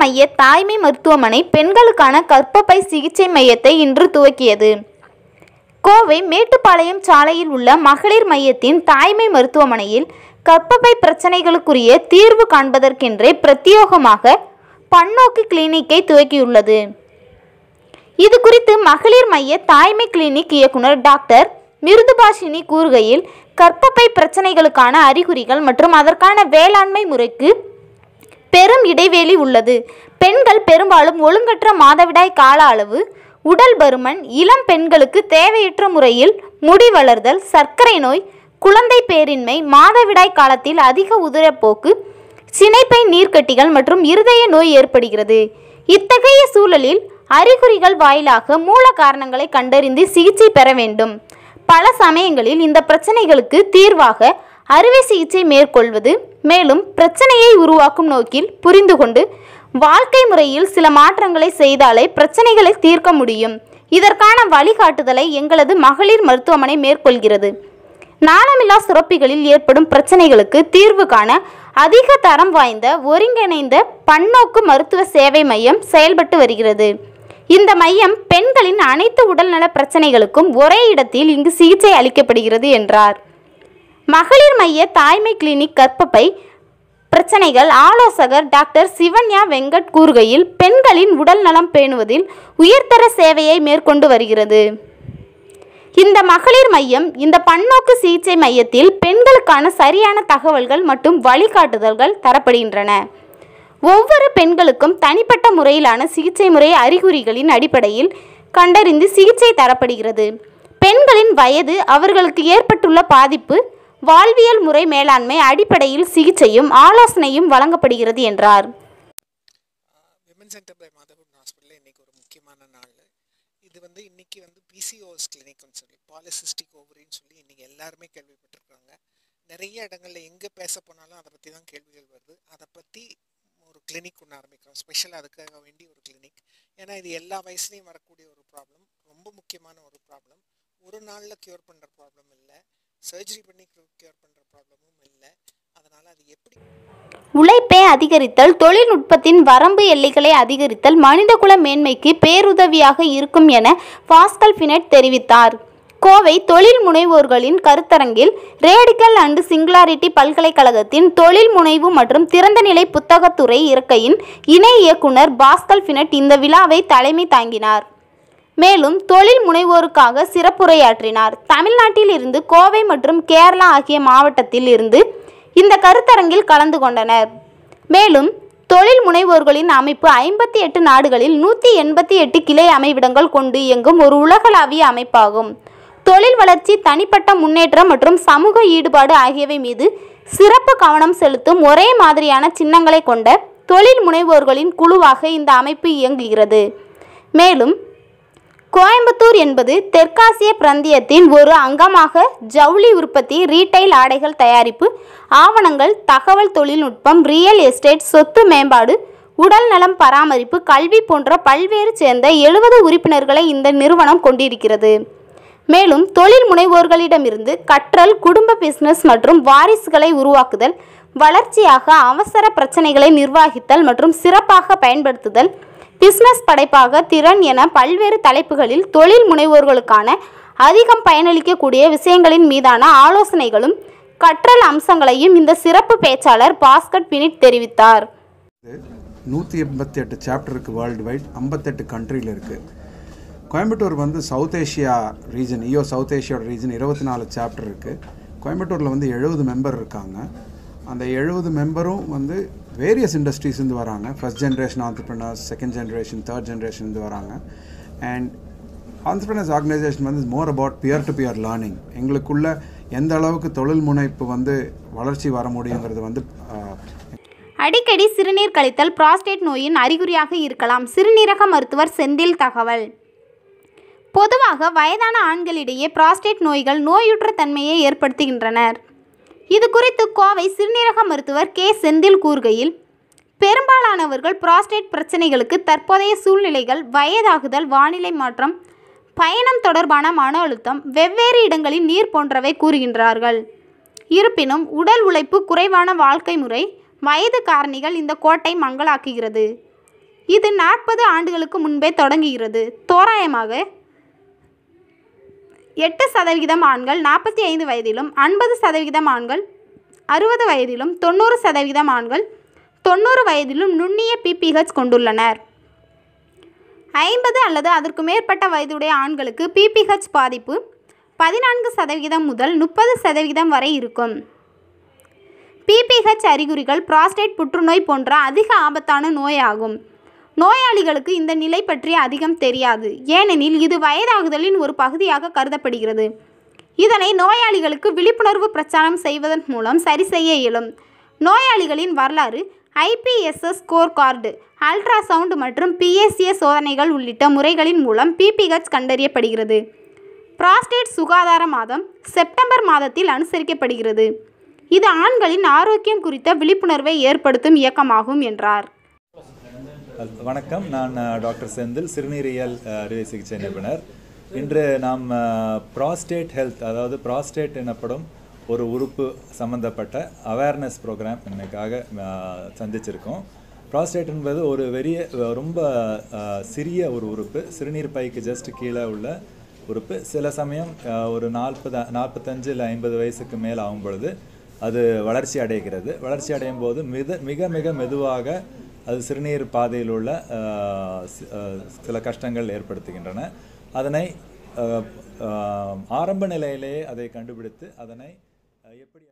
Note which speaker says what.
Speaker 1: மைய தாய்மை மருத்துவமனை பெண்களுக்கான கர்ப்பப்பை சிகிச்சை மையத்தை இன்று துவக்கியது. கோவை மேட்டுப்பாளையம் சாலையில் உள்ள மகளிர் மையத்தின் தாய்மை மருத்துவமனையில் கர்ப்பப்பை பிரச்சனைகளுக்குரிய தீர்வு காண்பதற்கென்றே பிரத்யேகமாக பன்னோக்கு கிளினிக்கை துவக்கியுள்ளது. இது குறித்து மகளிர் மைய தாய்மை கிளினிக் இயக்குனர் டாக்டர் மிருதுபாஷினி கூறுகையில் கர்ப்பப்பை பிரச்சனைகளுக்கான அறிகுறிகள் மற்றும் அதற்கான வேளாண்மை முறைக்கு பெரும் இடைவெளி உள்ளது. பெண்கள் பெரும்பாலும் ஒழுங்கற்ற மாதவிடாய் கால அளவு உடல் பருமன் இளம் பெண்களுக்கு தேவையற்ற முறையில் முடி வளர்தல் சர்க்கரை நோய் குழந்தை பேரின்மை மாதவிடாய் காலத்தில் அதிக உதிரப்போக்கு சினைப்பை நீர்க்கட்டிகள் மற்றும் இருதய நோய் ஏற்படுகிறது. இத்தகைய சூழலில் அறிகுறிகள் வாயிலாக மூல காரணங்களை கண்டறிந்து சிகிச்சை பெற வேண்டும். பல சமயங்களில் இந்த பிரச்சனைகளுக்கு தீர்வாக அறுவை சிகிச்சை மேற்கொள்வது மேலும் பிரச்சனையை உருவாக்கும் நோக்கில் புரிந்து கொண்டு வாழ்க்கை முறையில் சில மாற்றங்களை செய்தாலே பிரச்சனைகளை தீர்க்க முடியும். இதற்கான வழிகாட்டுதலை எங்களது மகளிர் மருத்துவமனை மேற்கொள்கிறது. நாளமில்லா சுரப்பிகளில் ஏற்படும் பிரச்சனைகளுக்கு தீர்வு காண அதிக தரம் வாய்ந்த ஒருங்கிணைந்த பன்னோக்கு மருத்துவ சேவை மையம் செயல்பட்டு வருகிறது. இந்த மையம் பெண்களின் அனைத்து உடல்நல பிரச்சனைகளுக்கும் ஒரே இடத்தில் இங்கு சிகிச்சை அளிக்கப்படுகிறது என்றார். மகளிர் மைய தாய்மை கிளினிக் கற்பப்பை பிரச்சனைகள் ஆலோசகர் டாக்டர் சிவன்யா வெங்கட் கூறுகையில் பெண்களின் உடல் நலம் பேணுவதில் உயர்தர சேவையை மேற்கொண்டு வருகிறது. இந்த மகளிர் மையம் இந்த பன்னோக்கு சிகிச்சை மையத்தில் பெண்களுக்கான சரியான தகவல்கள் மற்றும் வழிகாட்டுதல்கள் தரப்படுகின்றன. ஒவ்வொரு பெண்களுக்கும் தனிப்பட்ட முறையிலான சிகிச்சை முறை அறிகுறிகளின் அடிப்படையில் கண்டறிந்து சிகிச்சை தரப்படுகிறது. பெண்களின் வயது அவர்களுக்கு ஏற்பட்டுள்ள பாதிப்பு வாழ்வியல் முறை மேலாண்மை அடிப்படையில் சிகிச்சையும் ஆலோசனையும் வழங்கப்படுகிறது என்றார்.
Speaker 2: விமன் சென்டர் ஹாஸ்பிட்டலில் இன்றைக்கி ஒரு முக்கியமான நாள். இது வந்து இன்னைக்கு வந்து பிசிஓஎஸ் கிளினிக்னு சொல்லி பாலிசிஸ்டிக் ஓவரின்னு சொல்லி இன்றைக்கி எல்லாருமே கேள்விப்பட்டிருக்காங்க. நிறைய இடங்கள்ல எங்கே பேச போனாலும் அதை பற்றி தான் கேள்விகள் வருது. அதை பற்றி ஒரு கிளினிக் ஒன்று ஆரம்பிக்கிறோம். ஸ்பெஷல் அதுக்காக வேண்டி ஒரு கிளினிக் ஏன்னா இது எல்லா வயசுலேயும் வரக்கூடிய ஒரு ப்ராப்ளம் ரொம்ப முக்கியமான ஒரு ப்ராப்ளம் ஒரு நாளில் க்யூர் பண்ணுற ப்ராப்ளம் இல்லை. சர்ஜரி பண்ணி க்யூர் பண்ணுற ப்ராப்ளமும் இல்லை. அதனால் அது எப்படி
Speaker 1: உழைப்பை அதிகரித்தல் தொழில்நுட்பத்தின் வரம்பு எல்லைகளை அதிகரித்தல் மனிதகுல மேன்மைக்கு பேருதவியாக இருக்கும் என பாஸ்கல் பினட் தெரிவித்தார். கோவை தொழில் முனைவோர்களின் கருத்தரங்கில் ரேடிக்கல் அண்ட் சிங்குலாரிட்டி பல்கலைக்கழகத்தின் தொழில் முனைவு மற்றும் திறந்தநிலை புத்தகத்துறை இருக்கையின் இணை இயக்குனர் பாஸ்கல் பினட் இந்த விழாவை தலைமை தாங்கினார். மேலும் தொழில் முனைவோருக்காக சிறப்புரையாற்றினார். தமிழ்நாட்டில் இருந்து கோவை மற்றும் கேரளா ஆகிய மாவட்டத்தில் இருந்து இந்த கருத்தரங்கில் கலந்து கொண்டனர். மேலும் தொழில் முனைவோர்களின் அமைப்பு ஐம்பத்தி எட்டு நாடுகளில் நூற்றி எண்பத்தி எட்டு கிளை அமைவிடங்கள் கொண்டு இயங்கும் ஒரு உலகளாவிய அமைப்பாகும். தொழில் வளர்ச்சி தனிப்பட்ட முன்னேற்றம் மற்றும் சமூக ஈடுபாடு ஆகியவை மீது சிறப்பு கவனம் செலுத்தும் ஒரே மாதிரியான சின்னங்களை கொண்ட தொழில் முனைவோர்களின் குழுவாக இந்த அமைப்பு இயங்குகிறது. மேலும் கோயம்புத்தூர் என்பது தெற்காசிய பிராந்தியத்தின் ஒரு அங்கமாக ஜவுளி உற்பத்தி ரீட்டைல் ஆடைகள் தயாரிப்பு ஆவணங்கள் தகவல் தொழில்நுட்பம் ரியல் எஸ்டேட் சொத்து மேம்பாடு உடல் நலம் பராமரிப்பு கல்வி போன்ற பல்வேறு சேர்ந்த எழுபது உறுப்பினர்களை இந்த நிறுவனம் கொண்டிருக்கிறது. மேலும் தொழில் முனைவோர்களிடமிருந்து கற்றல் குடும்ப பிசினஸ் மற்றும் வாரிசுகளை உருவாக்குதல் வளர்ச்சியாக அவசர பிரச்சனைகளை நிர்வாகித்தல் மற்றும் சிறப்பாக பயன்படுத்துதல் பிஸ்னஸ் படைப்பாக திறன் என பல்வேறு தலைப்புகளில் தொழில் முனைவோர்களுக்கான அதிகம் பயனளிக்கக்கூடிய விஷயங்களின் மீதான ஆலோசனைகளும் கற்றல் அம்சங்களையும் இந்த சிறப்பு பேச்சாளர் பாஸ்கட் பினிட் தெரிவித்தார்.
Speaker 3: நூற்றி எண்பத்தி எட்டு சாப்டர் இருக்குது வேர்ல்டு வைட் ஐம்பத்தெட்டு கண்ட்ரியில் இருக்குது கோயம்புத்தூர் வந்து சவுத் ஏஷியா ரீஜன் ஐயோ சவுத் ஏஷியாவோட ரீஜன் இருபத்தி நாலு சாப்டர் இருக்குது கோயம்புத்தூரில் வந்து எழுபது மெம்பர் இருக்காங்க. அந்த எழுபது மெம்பரும் வந்து வேரியஸ் இண்டஸ்ட்ரீஸ்லேருந்து வராங்க. First generation entrepreneurs second generation third ஜென்ரேஷன்லேருந்து வராங்க. அண்ட் ஆண்டர்பிரினர்ஸ் ஆர்கனைசேஷன் வந்து more about peer to peer learning எங்களுக்குள்ள எந்த அளவுக்கு தொழில் முனைப்பு வந்து வளர்ச்சி வர முடியுங்கிறது வந்து
Speaker 1: அடிக்கடி சிறுநீர் கழித்தல் புராஸ்டேட் நோயின் அறிகுறியாக இருக்கலாம். சிறுநீரக மருத்துவர் செந்தில் தகவல். பொதுவாக வயதான ஆண்களிடையே புராஸ்டேட் நோய்கள் நோயுற்ற தன்மையை ஏற்படுத்துகின்றனர். இது குறித்து கோவை சிறுநீரக மருத்துவர் கே. செந்தில் கூறுகையில் பெரும்பாலானவர்கள் புராஸ்டேட் பிரச்சனைகளுக்கு தற்போதைய சூழ்நிலைகள் வயதாகுதல் வானிலை மாற்றம் பயணம் தொடர்பான மன அழுத்தம் வெவ்வேறு இடங்களில் நீர் போன்றவை கூறுகின்றார்கள். இருப்பினும் உடல் உழைப்பு குறைவான வாழ்க்கை முறை வயது காரணிகள் இந்த கோட்டை மங்களாக்குகிறது. இது நாற்பது ஆண்டுகளுக்கு முன்பே தொடங்குகிறது. தோராயமாக எட்டு சதவிகிதம் ஆண்கள் நாற்பத்தி ஐந்து வயதிலும் ஐம்பது சதவிகிதம் ஆண்கள் அறுபது வயதிலும் தொண்ணூறு சதவிகிதம் ஆண்கள் தொண்ணூறு வயதிலும் நுண்ணிய பிபிஹெச் கொண்டுள்ளனர். ஐம்பது அல்லது அதற்கு மேற்பட்ட வயதுடைய ஆண்களுக்கு பிபிஹெச் பாதிப்பு பதினான்கு சதவிகிதம் முதல் முப்பது சதவிகிதம் வரை இருக்கும். பிபிஹெச் அறிகுறிகள் புராஸ்டேட் புற்றுநோய் போன்ற அதிக ஆபத்தான நோயாகும். நோயாளிகளுக்கு இந்த நிலை பற்றி அதிகம் தெரியாது. ஏனெனில் இது வயதாகுதலின் ஒரு பகுதியாக கருதப்படுகிறது. இதனை நோயாளிகளுக்கு விழிப்புணர்வு பிரச்சாரம் செய்வதன் மூலம் சரி செய்ய இயலும். நோயாளிகளின் வரலாறு ஐபிஎஸ்எஸ் ஸ்கோர் கார்டு அல்ட்ராசவுண்ட் மற்றும் பிஎஸ்ஏ சோதனைகள் உள்ளிட்ட முறைகளின் மூலம் பிபிஹெச் கண்டறியப்படுகிறது. ப்ராஸ்டேட் சுகாதார மாதம் செப்டம்பர் மாதத்தில் அனுசரிக்கப்படுகிறது. இது ஆண்களின் ஆரோக்கியம் குறித்த விழிப்புணர்வை ஏற்படுத்தும் இயக்கமாகும் என்றார்.
Speaker 4: வணக்கம். நான் டாக்டர் செந்தில் சிறுநீரியல் அறுவை சிகிச்சை நிபுணர். இன்று நாம் ப்ராஸ்டேட் ஹெல்த் அதாவது ப்ராஸ்டேட் எனப்படும் ஒரு உறுப்பு சம்பந்தப்பட்ட அவேர்னஸ் ப்ரோக்ராம் இன்னைக்காக சந்திச்சிருக்கோம். ப்ராஸ்டேட் என்பது ஒரு வெறிய ரொம்ப சிறிய ஒரு உறுப்பு. சிறுநீர் பைக்கு ஜஸ்ட் கீழே உள்ள உறுப்பு. சில சமயம் ஒரு நாற்பது நாற்பத்தஞ்சு இல்லை ஐம்பது வயசுக்கு மேல் ஆகும் பொழுது அது வளர்ச்சி அடைகிறது. வளர்ச்சி அடையும் போது மிக மிக மிக மெதுவாக அது சிறுநீர் பாதையில் உள்ள சில கஷ்டங்கள் ஏற்படுத்துகின்றன. அதனை ஆரம்ப நிலையிலேயே அதை கண்டுபிடித்து அதனை எப்படி